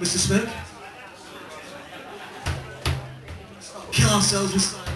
Mr. Smoke? Kill ourselves with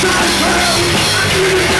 silence. I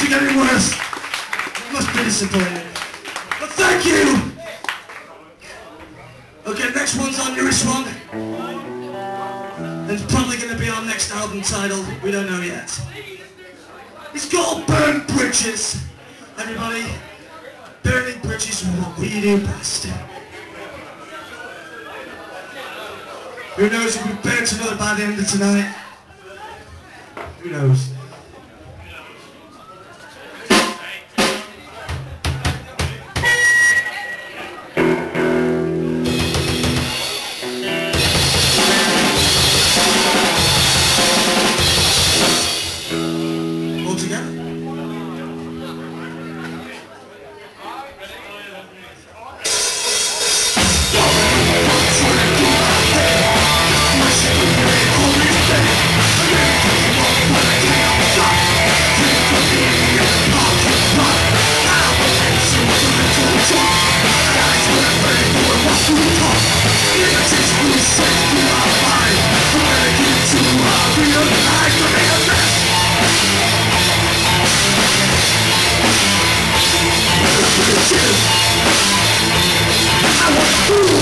I must be disappointed. But thank you! Okay, next one's our newest one. It's probably going to be our next album title. We don't know yet. It's called Burn Bridges. Everybody, burning bridges is what we do best. Who knows if we burn another by the end of tonight? Who knows? you. I want you.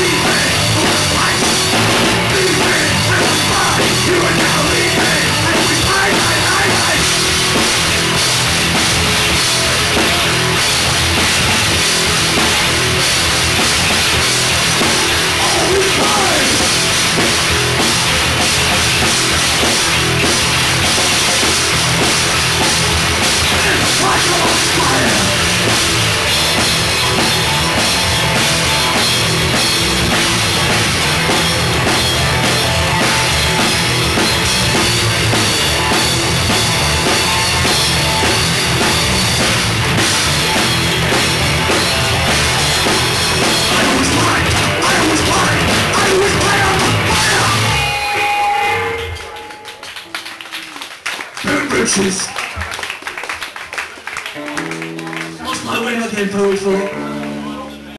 What's vocês.